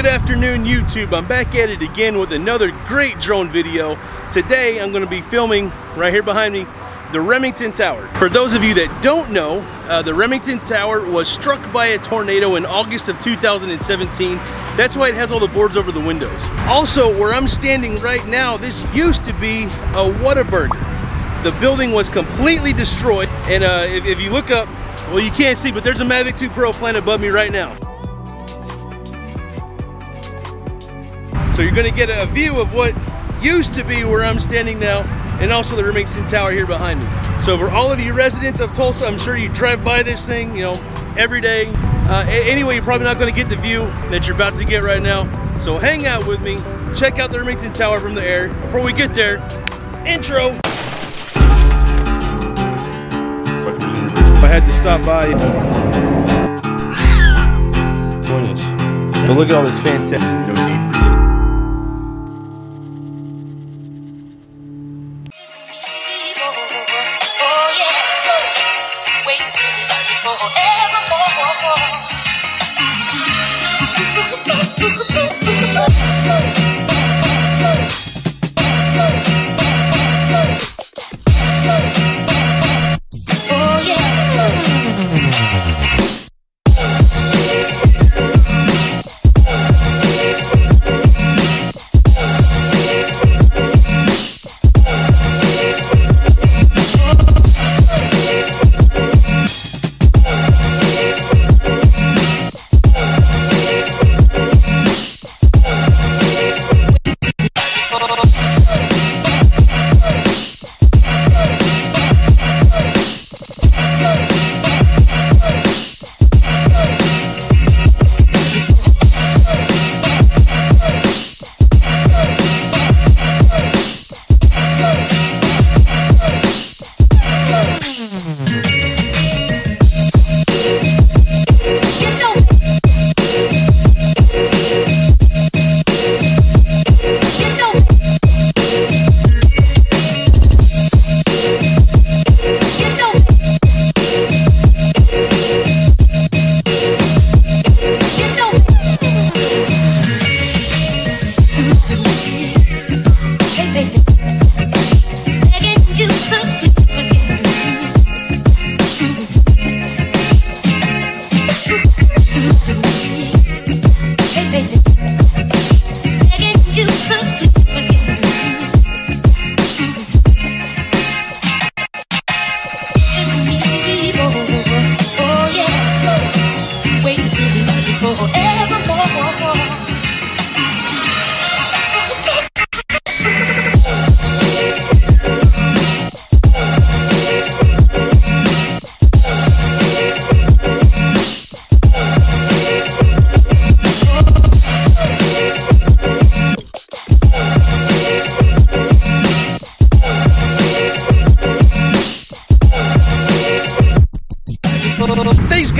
afternoon YouTube. I'm back at it again with another great drone video. Today I'm going to be filming right here behind me the Remington Tower. For those of you that don't know, uh, the Remington Tower was struck by a tornado in August of 2017. That's why it has all the boards over the windows. Also, where I'm standing right now, this used to be a Whataburger. The building was completely destroyed, and uh, if, if you look up, well, you can't see, but there's a Mavic 2 Pro flying above me right now. So you're gonna get a view of what used to be where I'm standing now and also the Remington Tower here behind me. So for all of you residents of Tulsa, I'm sure you drive by this thing, you know, every day. Uh, anyway, you're probably not gonna get the view that you're about to get right now. So hang out with me, check out the Remington Tower from the air. Before we get there, intro. I had to stop by. But look at all this fantastic. Thanks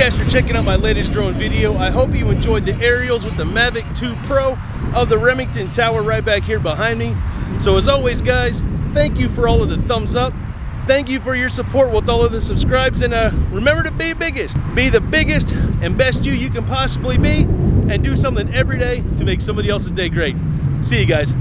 guys for checking out my latest drone video. I hope you enjoyed the aerials with the Mavic 2 Pro of the Remington Tower right back here behind me. So as always guys, thank you for all of the thumbs up. Thank you for your support with all of the subscribes and uh, remember to be biggest. Be the biggest and best you you can possibly be and do something every day to make somebody else's day great. See you guys.